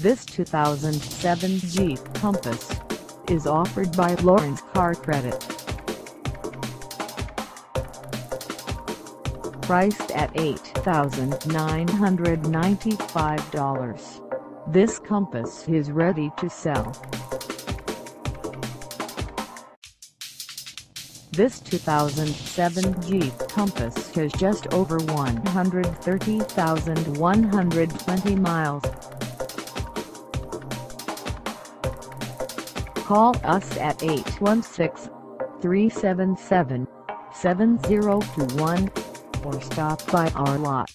This 2007 Jeep Compass is offered by Lorins Car Credit. Priced at $8,995, this Compass is ready to sell. This 2007 Jeep Compass has just over 130,120 miles. Call us at 816-377-7021 or stop by our lot.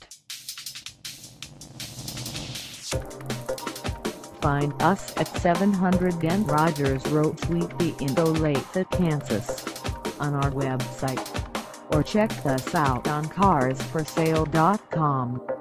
Find us at 700 N Rogers Road B in Olathe, Kansas on our website or check us out on carsforsale.com.